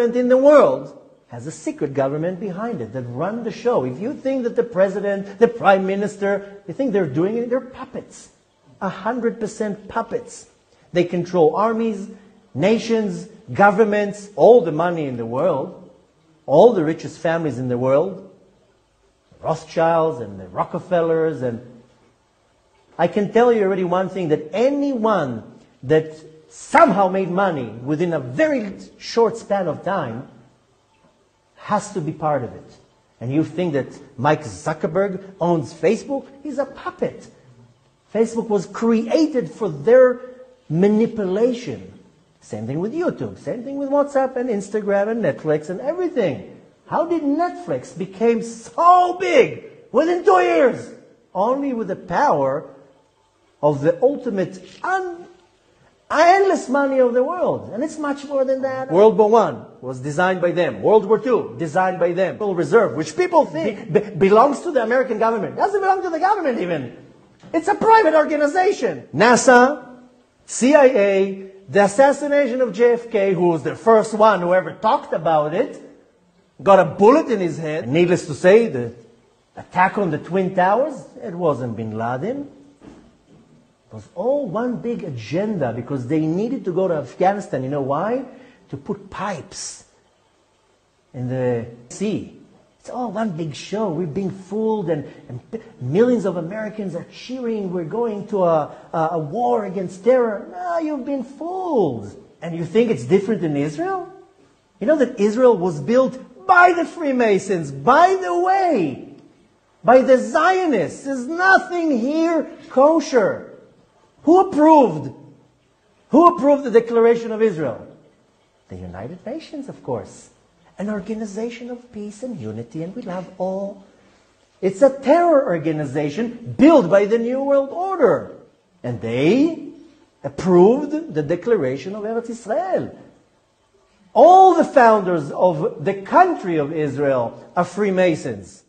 in the world has a secret government behind it that run the show. If you think that the president, the prime minister, you think they're doing it, they're puppets. A hundred percent puppets. They control armies, nations, governments, all the money in the world, all the richest families in the world, Rothschilds and the Rockefellers and I can tell you already one thing that anyone that somehow made money within a very short span of time has to be part of it. And you think that Mike Zuckerberg owns Facebook? He's a puppet. Facebook was created for their manipulation. Same thing with YouTube, same thing with WhatsApp and Instagram and Netflix and everything. How did Netflix become so big within two years? Only with the power of the ultimate un- endless money of the world. And it's much more than that. World War One was designed by them. World War Two, designed by them. Federal Reserve, which people think be- belongs to the American government. Doesn't belong to the government even. It's a private organization. NASA, CIA, the assassination of JFK, who was the first one who ever talked about it, got a bullet in his head. Needless to say, the attack on the Twin Towers, it wasn't bin Laden. It was all one big agenda because they needed to go to Afghanistan. You know why? To put pipes in the sea. It's all one big show. We're being fooled, and, and millions of Americans are cheering. We're going to a, a, a war against terror. No, you've been fooled. And you think it's different in Israel? You know that Israel was built by the Freemasons, by the way, by the Zionists. There's nothing here kosher. Who approved? Who approved the Declaration of Israel? The United Nations, of course. An organization of peace and unity, and we love all. It's a terror organization built by the New World Order. And they approved the Declaration of Eretz Israel. All the founders of the country of Israel are Freemasons.